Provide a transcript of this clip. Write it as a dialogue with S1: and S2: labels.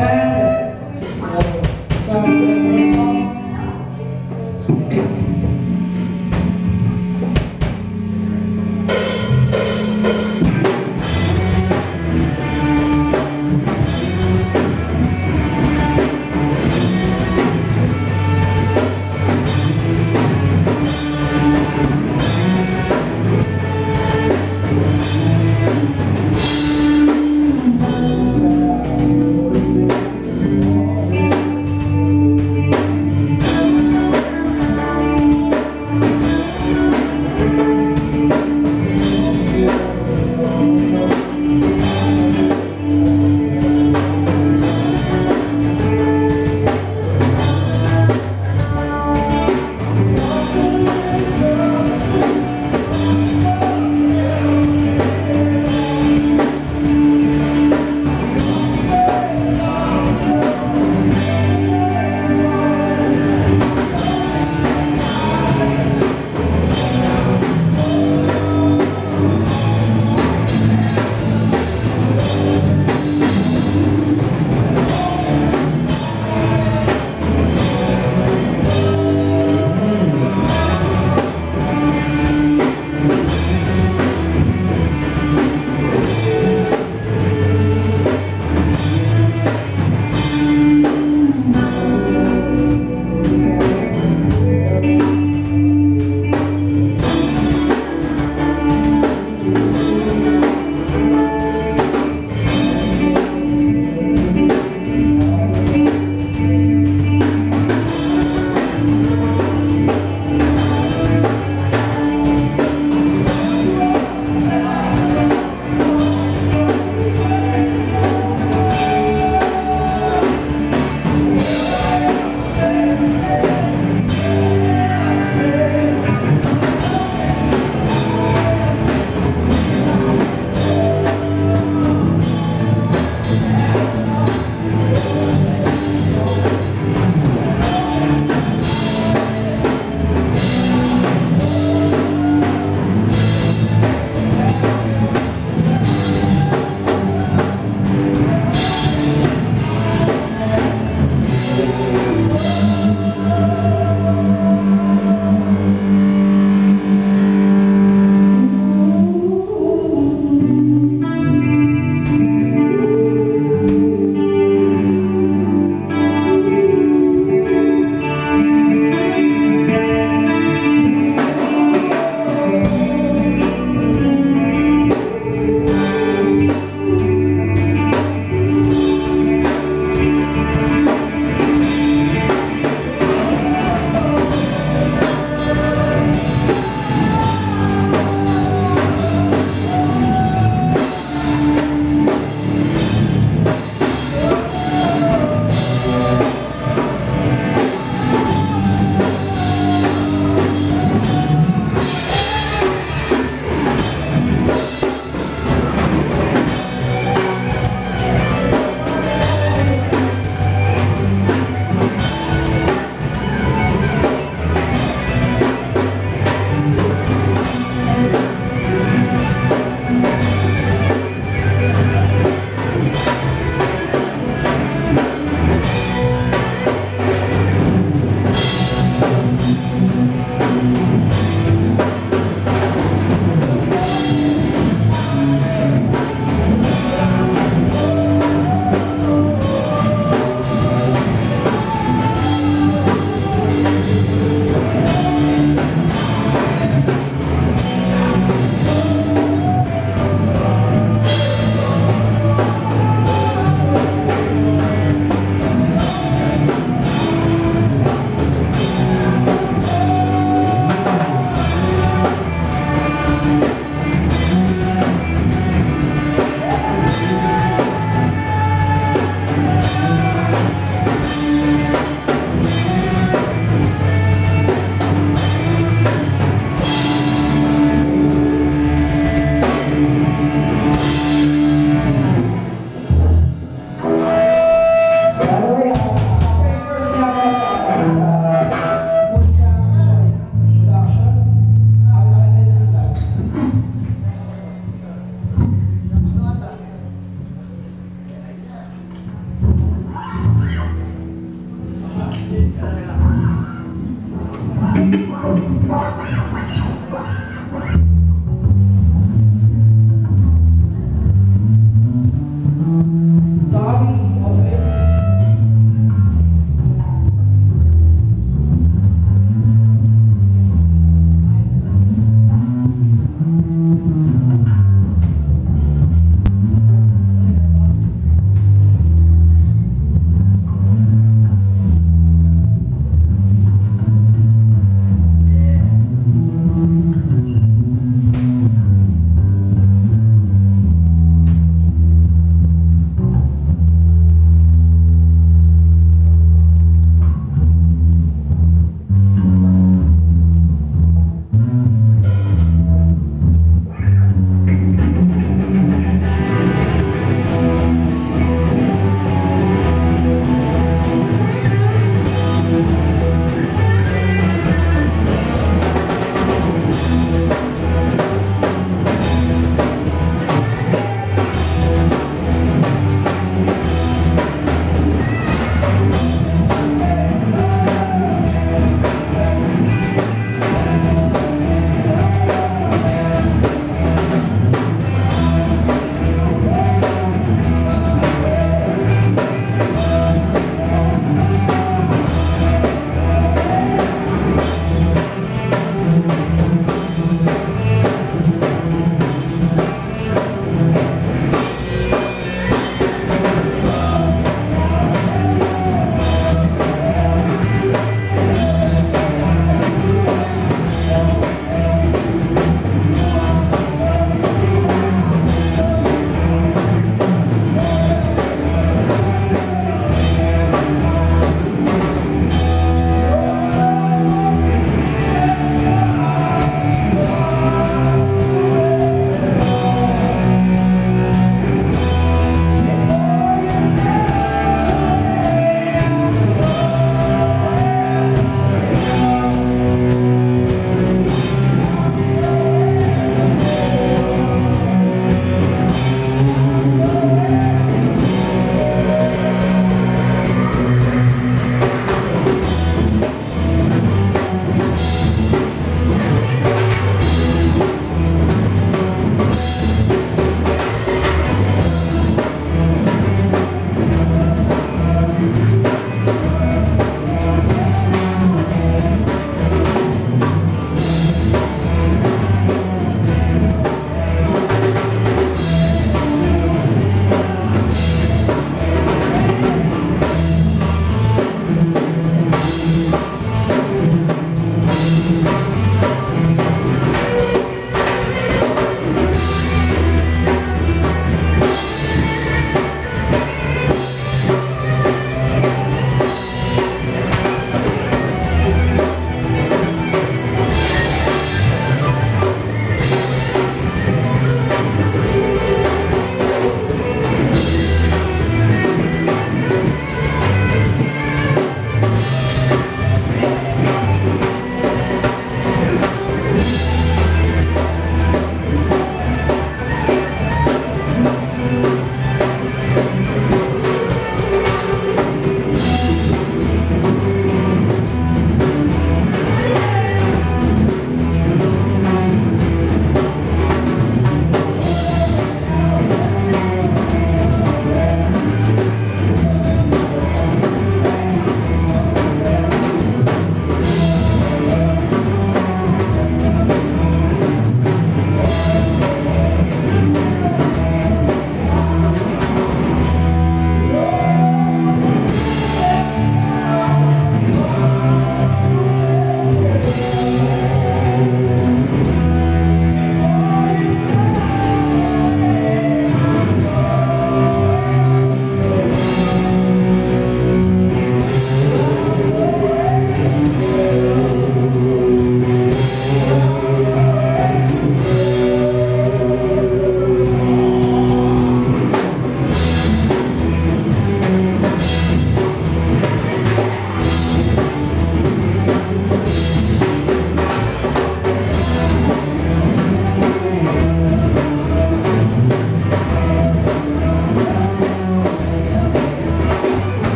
S1: Amen.
S2: Thank you.